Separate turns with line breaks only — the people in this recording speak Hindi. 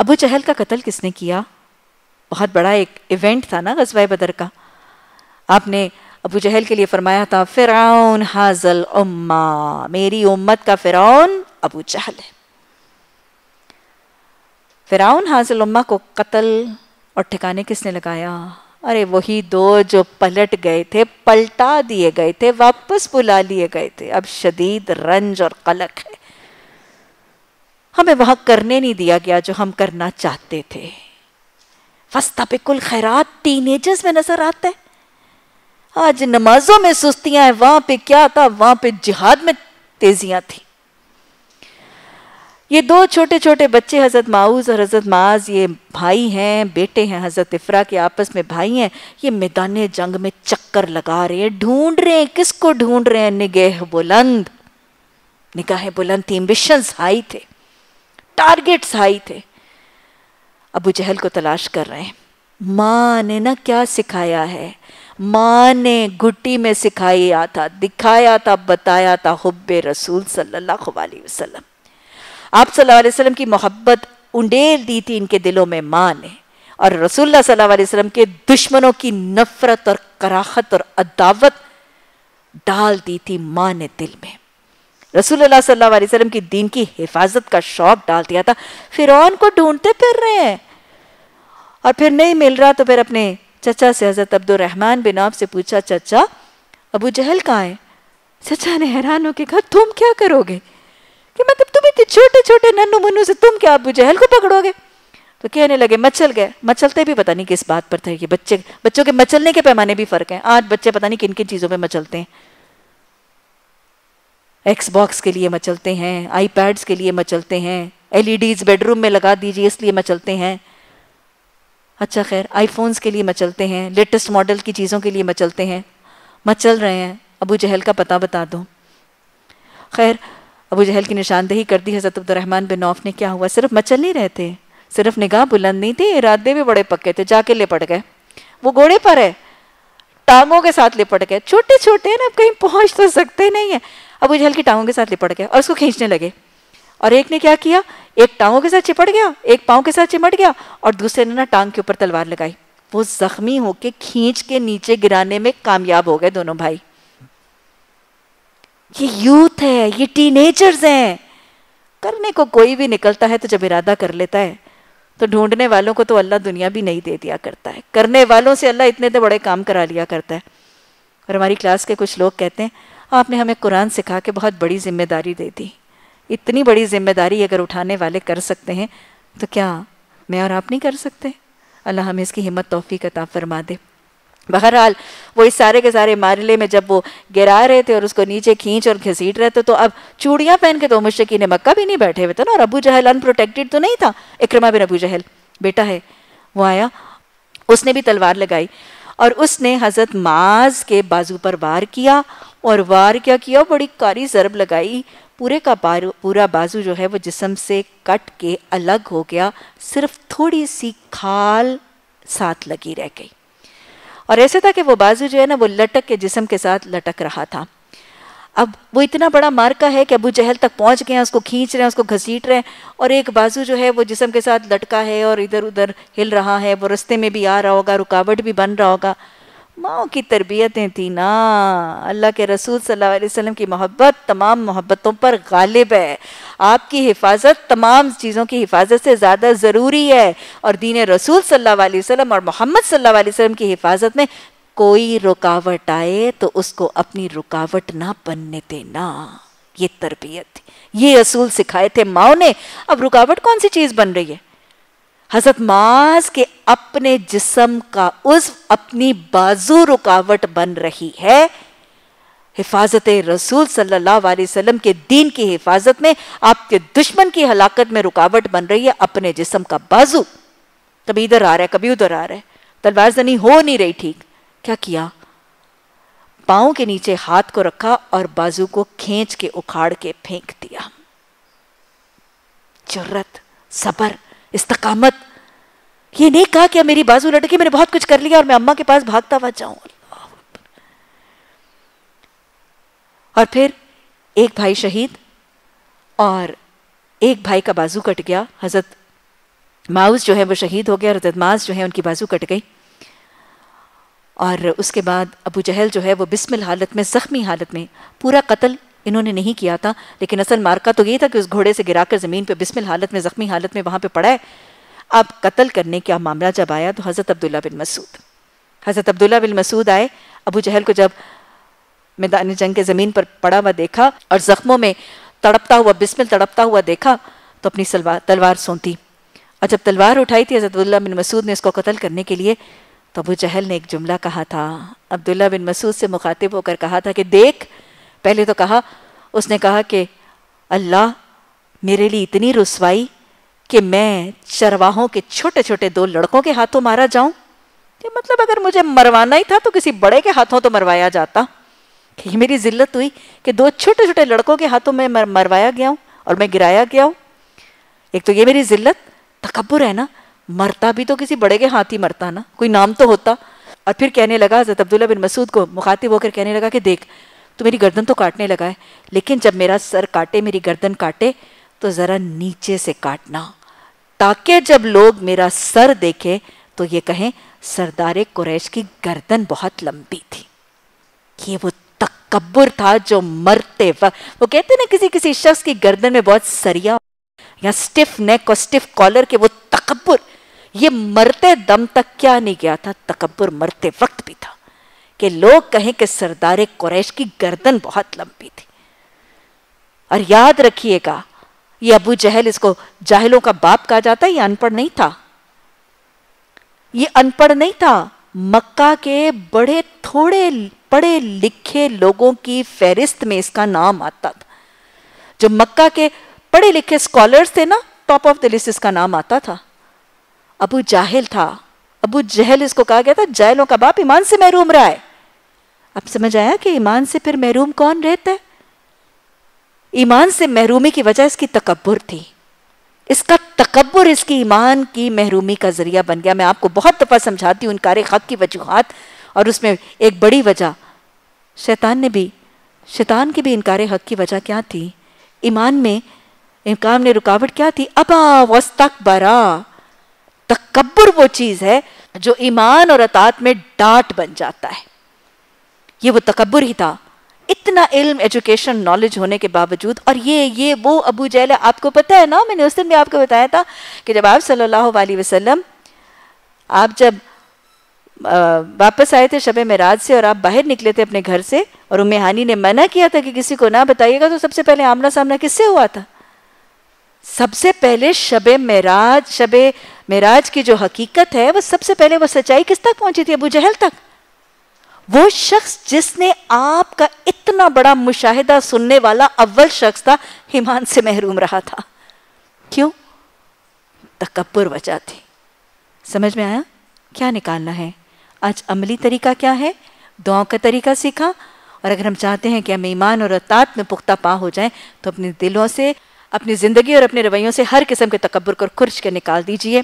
अबू चहल का कत्ल किसने किया? बहुत बड़ा एक इवेंट था ना गजवा बदर का। आपने अबू जहल के लिए फरमाया था फिरौन हाजल उम्मा, मेरी उम्मत का फिरौन अबू जहल है। फिरौन हाजल उम्मा को कत्ल और ठिकाने किसने लगाया? अरे, वही दो जो पलट गए थे, पलटा दिए गए थे, वापस बुला लिए गए थे। अब शदीद रंज और कलक है। हमें वहाँ करने नहीं दिया गया जो हम करना चाहते थे। फस्ता पे कुल खैरात टीनेजर्स में नज़र आता है। आज नमाजों में सुस्तियाँ हैं, वहाँ पे क्या था? वहाँ पे जिहाद में तेजियाँ थी। ये दो छोटे छोटे बच्चे, हज़रत माऊज और हज़रत माज, ये भाई हैं, बेटे हैं, हज़रत इफ्रा के आपस में भाई हैं। ये मैदान जंग में चक्कर लगा रहे हैं, ढूंढ रहे हैं, किसको ढूंढ रहे हैं? निगह बुलंद, निगाहें बुलंद थी एम्बिशंस हाई थे। टारगेट्स हाई थे। अबू जहल को तलाश कर रहे हैं। माँ ने ना क्या सिखाया है? माँ ने घुट्टी में सिखाया था, दिखाया था, बताया था हुब्बे रसूल सल्लल्लाहु अलैहि वसल्लम। आप सल्लल्लाहु अलैहि वसल्लम की मोहब्बत उंडेल दी थी इनके दिलों में माँ ने। और रसूलुल्लाह सल्लल्लाहु अलैहि वसल्लम के दुश्मनों की नफरत और कराहत और अदावत डाल दी थी माँ ने दिल में। अलैहि वसल्लम की दीन की हिफाजत का शौक डाल दिया था। फिर को ढूंढते फिर रहे हैं। और फिर नहीं मिल रहा तो फिर अपने चचा से हज़रत अब्दुलरहमान बिन आप से पूछा, चचा, अबू जहल कहाँ है? चचा, ने हैरान होकर कहा, तुम क्या करोगे? कि मतलब तुम इतने छोटे छोटे नन्नू मुन्नू से तुम क्या अबू जहल को पकड़ोगे? तो कहने लगे, मचल गए, मचलते भी पता नहीं किस बात पर थे कि बच्चे, बच्चों के मचलने के पैमाने भी फ़र्क है। आज बच्चे पता नहीं किन किन चीज़ों पर मचलते हैं। एक्सबॉक्स के लिए मचलते हैं आईपैड्स के लिए मचलते हैं एलईडीज बेडरूम में लगा दीजिए, इसलिए मचलते हैं। अच्छा खैर आईफोन्स के लिए मचलते हैं लेटेस्ट मॉडल की चीज़ों के लिए मचलते हैं। मचल रहे हैं, अबू जहल का पता बता दो। खैर, अबू जहल की निशानदेही कर दी हज़रत अब्दुलरहमान बिन नौफ ने, क्या हुआ? सिर्फ़ मचल नहीं रहे थे, सिर्फ़ निगाह बुलंद नहीं थी, इरादे भी बड़े पक्के थे, जाके ले पड़ गए। वो घोड़े पर है। टांगों के साथ लिपट गए। छोटे छोटे ना कहीं पहुँच तो सकते नहीं है। अबू जहल की टांगों के साथ लिपट गया और उसको खींचने लगे। और एक ने क्या किया? एक टांगों के साथ चिपट गया, एक पाँव के साथ चिमट गया और दूसरे ने ना टांग के ऊपर तलवार लगाई। वो जख्मी होके खींच के नीचे गिराने में कामयाब हो गए दोनों भाई। ये यूथ है, ये टीनेजर्स हैं। करने को कोई भी निकलता है तो जब इरादा कर लेता है। तो ढूँढने वालों को तो अल्लाह दुनिया भी नहीं दे दिया करता है। करने वालों से अल्लाह इतने तो बड़े काम करा लिया करता है। और हमारी क्लास के कुछ लोग कहते हैं, आपने हमें कुरान सिखा के बहुत बड़ी ज़िम्मेदारी दे दी। इतनी बड़ी ज़िम्मेदारी अगर उठाने वाले कर सकते हैं तो क्या मैं और आप नहीं कर सकते? अल्लाह हमें इसकी हिम्मत तोफ़ी कता फरमा दे। बहरहाल, वो इस सारे के सारे मारले में जब वो गिरा रहे थे और उसको नीचे खींच और घसीट रहे थे तो अब चूड़ियाँ पहन के तो मुश्किन मक्का भी नहीं बैठे हुए थे ना, और अबू जहल अनप्रोटेक्टेड तो नहीं था? इक्रमा बिन अबू जहल, बेटा है, वो आया, उसने भी तलवार लगाई और उसने हज़रत माज के बाजू पर वार किया और वार क्या किया? बड़ी कारी जरब लगाई, पूरे का पूरा बाजू जो है वो जिसम से कट के अलग हो गया, सिर्फ़ थोड़ी सी खाल साथ लगी रह गई। और ऐसे था कि वो बाजू जो है ना, वो लटक के जिसम के साथ लटक रहा था। अब वो इतना बड़ा मार्का है कि अबू जहल तक पहुँच गए हैं, उसको खींच रहे हैं, उसको घसीट रहे हैं और एक बाजू जो है वो जिसम के साथ लटका है और इधर उधर हिल रहा है। वो रस्ते में भी आ रहा होगा, रुकावट भी बन रहा होगा। माओ की तरबियतें थी ना। अल्लाह के रसूल सल्लल्लाहु अलैहि वसल्लम की मोहब्बत तमाम मोहब्बतों पर गालिब है। आपकी हिफाजत तमाम चीज़ों की हिफाजत से ज़्यादा ज़रूरी है। और दीन रसूल सल्लल्लाहु अलैहि वसल्लम और मोहम्मद सल्लल्लाहु अलैहि वसल्लम की हिफाजत में कोई रुकावट आए तो उसको अपनी रुकावट ना बनने देना। ये तरबियत थी। ये असूल सिखाए थे माओ ने। अब रुकावट कौन सी चीज़ बन रही है? हज़रत माज के अपने जिसम का उस अपनी बाजू रुकावट बन रही है। हिफाजत रसूल सल्लल्लाहु अलैहि वसल्लम के दीन की हिफाजत में आपके दुश्मन की हलाकत में रुकावट बन रही है अपने जिसम का बाजू। कभी इधर आ रहा है, कभी उधर आ रहा है। तलवार जनी हो नहीं रही ठीक। क्या किया? पाओ के नीचे हाथ को रखा और बाजू को खींच के उखाड़ के फेंक दिया। जुर्रत, सबर इस्तकामत। ये नहीं कहा कि मेरी बाजू लटकी मैंने बहुत कुछ कर लिया और मैं अम्मा के पास भागता हुआ जाऊँ। और फिर एक भाई शहीद और एक भाई का बाजू कट गया। हज़रत माउस जो है वो शहीद हो गया और हज़रत माज जो है उनकी बाजू कट गई। और उसके बाद अबू जहल जो है वो बिस्मिल हालत में, ज़ख्मी हालत में पूरा कत्ल इन्होंने नहीं किया था, लेकिन असल मार्का तो ये था कि उस घोड़े से गिराकर ज़मीन पे बिस्मिल हालत में, ज़ख्मी हालत में वहाँ पे पड़ा है। अब कत्ल करने का मामला जब आया तो हज़रत अब्दुल्ला बिन मसूद। हज़रत अब्दुल्ला बिन मसूद आए, अबू जहल को जब मैदान जंग के ज़मीन पर पड़ा हुआ देखा और ज़ख्मों में तड़पता हुआ, बिस्मिल तड़पता हुआ देखा तो अपनी सलवार तलवार सोती और जब तलवार उठाई थी, हज़रत अब्दुल्ला बिन मसूद ने इसको कत्ल करने के लिए तो अबू जहल ने एक जुमला कहा था। अब्दुल्ला बिन मसूद से मुखातिब होकर कहा था कि देख पहले तो कहा उसने कहा कि अल्लाह मेरे लिए इतनी रसवाई कि मैं चरवाहों के छोटे छोटे दो लड़कों के हाथों मारा जाऊँ? कि मतलब अगर मुझे मरवाना ही था तो किसी बड़े के हाथों तो मरवाया जाता। कि मेरी जिल्लत हुई कि दो छोटे छोटे लड़कों के हाथों में मर, मरवाया गया हूँ और मैं गिराया गया हूँ। एक तो ये मेरी जिल्लत तकबर है ना? मरता भी तो किसी बड़े के हाथ ही मरता ना? कोई नाम तो होता। और फिर कहने लगा हज़रत अब्दुल्ला बिन मसूद को मुखातिब होकर कहने लगा कि देख तो मेरी गर्दन तो काटने लगा है, लेकिन जब मेरा सर काटे, मेरी गर्दन काटे तो ज़रा नीचे से काटना। ताकि जब लोग मेरा सर देखे तो ये कहें, सरदार कुरैश की गर्दन बहुत लंबी थी। ये वो तकबर था जो मरते वक्त, वो कहते ना किसी किसी शख्स की गर्दन में बहुत सरिया या स्टिफ नेक और स्टिफ कॉलर के वो तकबर ये मरते दम तक क्या नहीं गया था तकबर मरते वक्त भी था। कि लोग कहें कि सरदार कुरैश की गर्दन बहुत लंबी थी। और याद रखिएगा, ये अबू जहल इसको जाहिलों का बाप कहा जाता है, ये अनपढ़ नहीं था। ये अनपढ़ नहीं था। मक्का के बड़े, थोड़े, पढ़े लिखे लोगों की फहरिस्त में इसका नाम आता था। जो मक्का के पढ़े लिखे स्कॉलर्स थे ना, टॉप ऑफ़ द लिस्ट इसका नाम आता था। अबू जाहिल था। अबू जहल इसको कहा गया था, जाहिलों का बाप ईमान से महरूम रहा है। अब समझ आया कि ईमान से फिर महरूम कौन रहता है? ईमान से महरूमी की वजह इसकी तकबर थी। इसका तकबर इसकी ईमान की महरूमी का ज़रिया बन गया। मैं आपको बहुत दफ़ा समझाती हूँ इनकार हक की वजूहत और उसमें एक बड़ी वजह। शैतान ने भी, शैतान की भी इनकार हक की वजह क्या थी? ईमान में इनकार ने रुकावट क्या थी? अबा वस्तक बरा तकबर वो चीज़ है जो ईमान और अतात में डांट बन जाता है। ये वो तकबर ही था। इतना इल्म, एजुकेशन, नॉलेज होने के बावजूद, और ये ये वो अबू जैल आपको पता है ना, मैंने उस दिन भी आपको बताया था कि जब आप सल्लल्लाहु अलैहि वसल्लम, आप जब वापस आए थे शब मराज से और आप बाहर निकले थे अपने घर से, और उम्मे हानी ने मना किया था कि किसी को ना बताइएगा तो सबसे पहले आमना सामना किससे हुआ था? सबसे पहले शब मराज शब मराज की जो हकीकत है, वो सबसे पहले वो सच्चाई किस तक पहुँची थी? अबू जहल तक। वो शख्स जिसने आपका इतना बड़ा मुशाहिदा सुनने वाला अव्वल शख्स था, हिमान से महरूम रहा था। क्यों? तकबर वजह थी। समझ में आया? क्या निकालना है? आज अमली तरीका क्या है? दुआओं का तरीका सीखा? और अगर हम चाहते हैं कि हम ईमान और अतात में पुख्ता पा हो जाएँ तो अपने दिलों से, अपनी ज़िंदगी और अपने रवैयों से हर किस्म के तकबर को खुर्च के निकाल दीजिए।